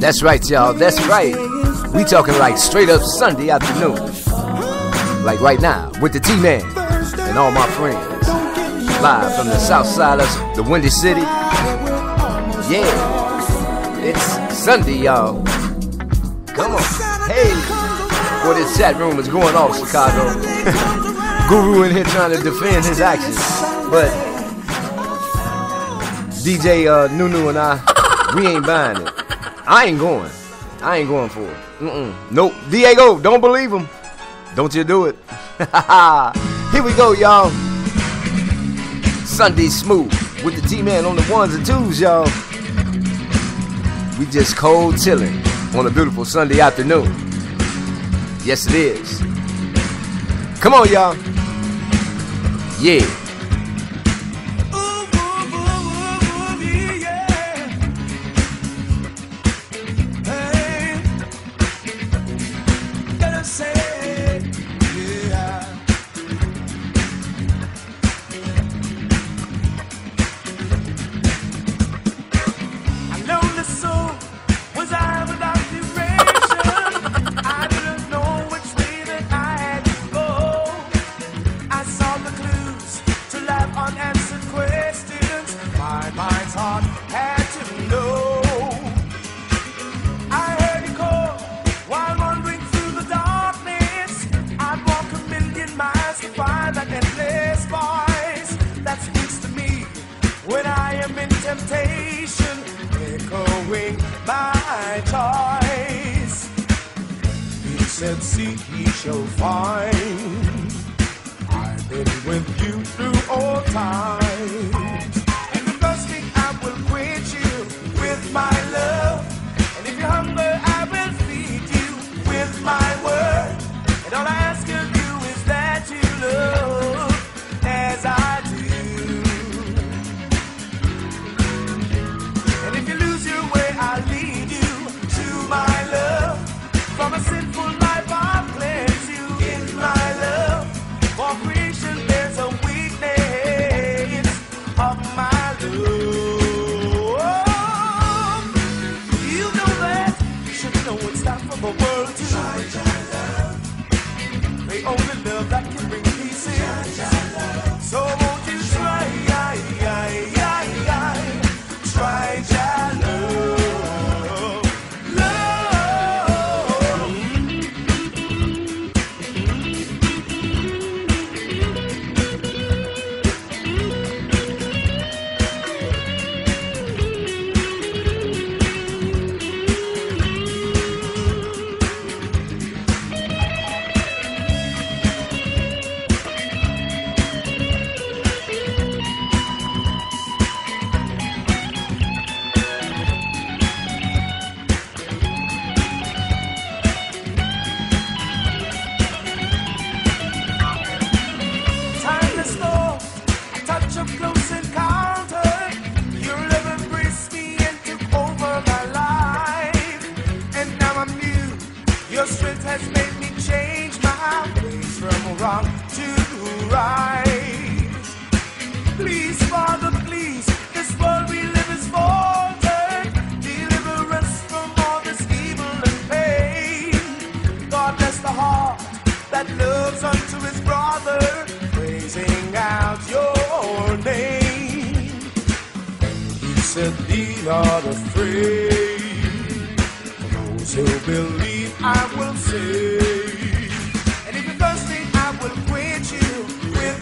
That's right, y'all. That's right. We talking like straight up Sunday afternoon. Like right now with the T-Man and all my friends. Live from the south side of the Windy City. Yeah. It's Sunday, y'all. Come on. Hey. Boy, this chat room is going off, Chicago. Guru in here trying to defend his actions. But DJ uh, Nunu and I, we ain't buying it. I ain't going. I ain't going for it. Mm-mm. Nope. Diego, don't believe him. Don't you do it. Here we go, y'all. Sunday smooth with the T-Man on the ones and twos, y'all. We just cold chilling on a beautiful Sunday afternoon. Yes, it is. Come on, y'all. Yeah. temptation, echoing my choice. He said, Seek, he shall find. I've been with you through all time. wrong to right. Please, Father, please, this world we live is faltered. Deliver us from all this evil and pain. God bless the heart that loves unto his brother, praising out your name. He said, Be not afraid. Those who believe, I will save.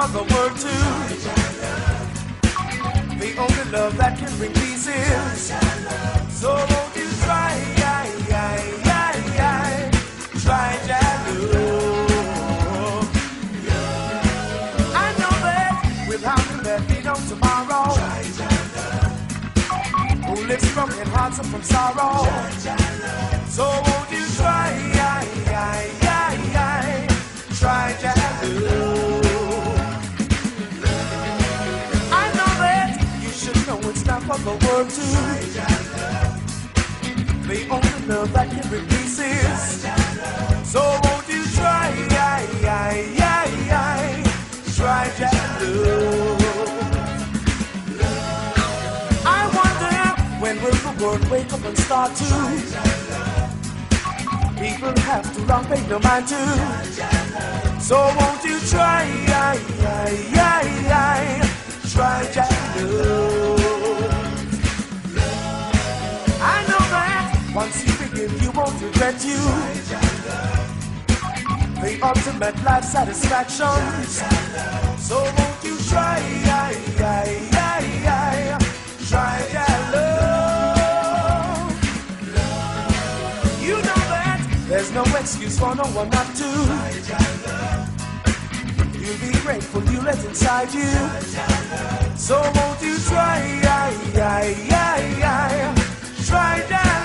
mother too. The only love that can bring peace is. So won't you try, try, try, try, lives from in hearts and from sorrow. So The only love that can replace is. So won't you try, try Jah love? When will the world wake up and start to? People have to long pay no mind to. So won't you try, try Jack I once you begin, you won't regret you. The ultimate life satisfaction. So won't you try, try Jack There's no excuse for no one not to. You'll be grateful you let inside you. So won't you try, try that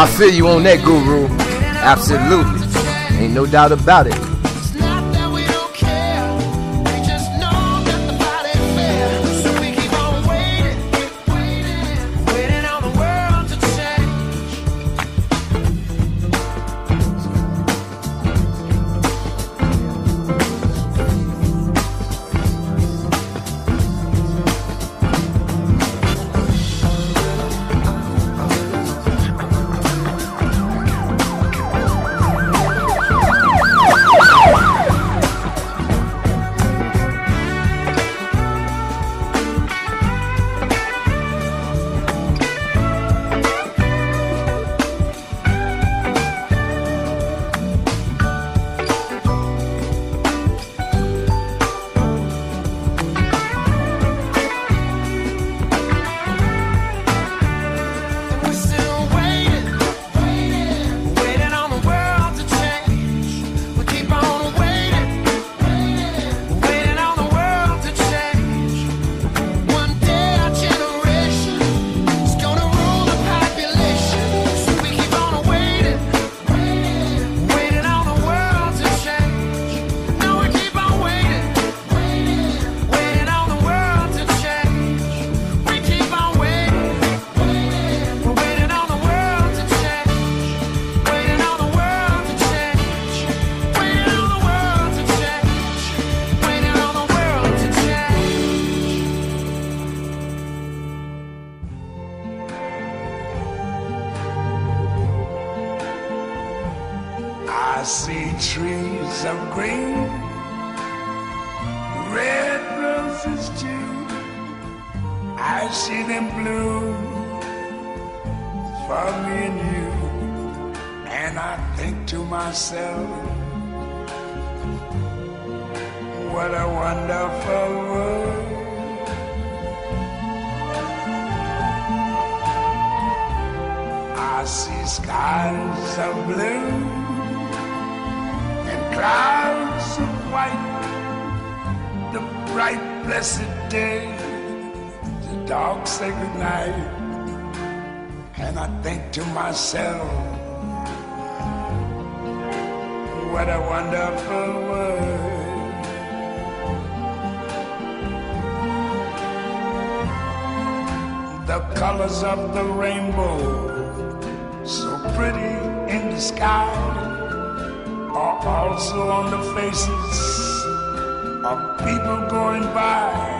I feel you on that, Guru. Absolutely. Ain't no doubt about it. I see them bloom for me and you, and I think to myself, what a wonderful world. I see skies of blue and clouds of white, the bright, blessed day, the say goodnight. And I think to myself, what a wonderful world. The colors of the rainbow so pretty in the sky are also on the faces of people going by.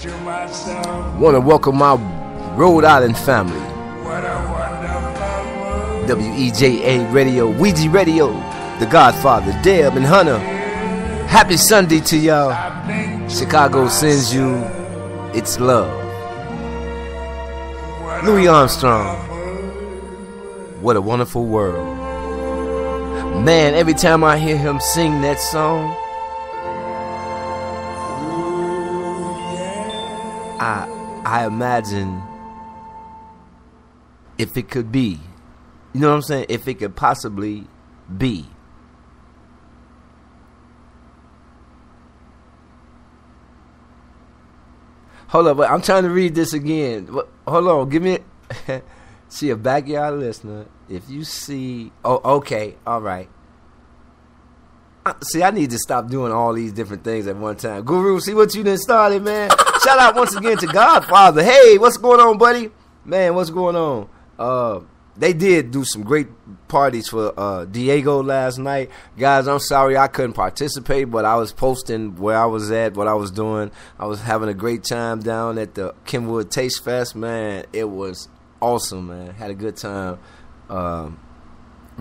to myself, Want to welcome my Rhode Island family. what a wonderful world. WEJA Radio, Ouija Radio, The Godfather, Deb and Hunter. Happy Sunday to y'all. Chicago sends you its love. Louis Armstrong. What a wonderful world. Man, every time I hear him sing that song, I I imagine if it could be. You know what I'm saying? If it could possibly be. Hold up, I'm trying to read this again. Hold on, give me. see a backyard listener. If you see, oh, okay, all right. Uh, See, I need to stop doing all these different things at one time. Guru, see what you done started, man. Shout out once again to Godfather. Hey, what's going on, buddy? Man, what's going on? Uh, they did do some great parties for uh, Diego last night. Guys, I'm sorry I couldn't participate, but I was posting where I was at, what I was doing. I was having a great time down at the Kenwood Taste Fest, man. It was awesome, man. Had a good time. Um,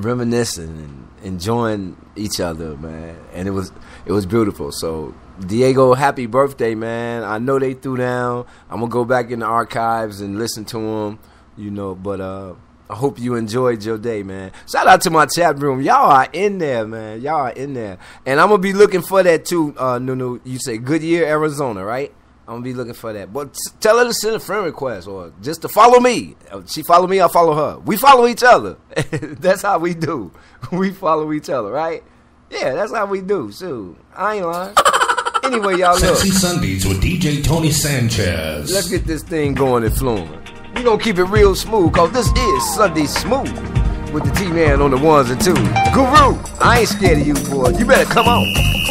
reminiscing and enjoying each other, man. And it was it was beautiful. So Diego, happy birthday, man. I know they threw down. I'm gonna go back in the archives and listen to them, you know. But uh, I hope you enjoyed your day, man. Shout out to my chat room. Y'all are in there, man. Y'all are in there, and I'm gonna be looking for that too. Uh, Nunu, you say Goodyear, Arizona, right? I'm gonna be looking for that. But tell her to send a friend request or just to follow me. Uh, She follow me, I follow her. We follow each other. that's how we do. We follow each other, right? Yeah, that's how we do. Shoot, I ain't lying. Anyway, y'all look. Sexy Sundays with DJ Tony Sanchez. Let's get this thing going and flowing. We gonna keep it real smooth, cause this is Sunday Smooth with the T-Man on the ones and twos. Guru, I ain't scared of you, boy. You better come on.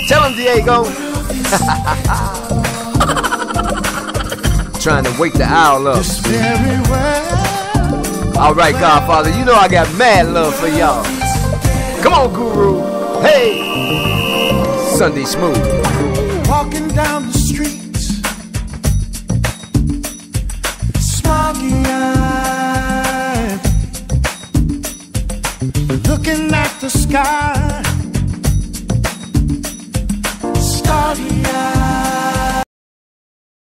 Tell him, Diego. Trying to wake the owl up. All right, Godfather, you know I got mad love for y'all. Come on, Guru. Hey, Sunday Smooth. Walking down the street, smoggy eyed, looking at the sky.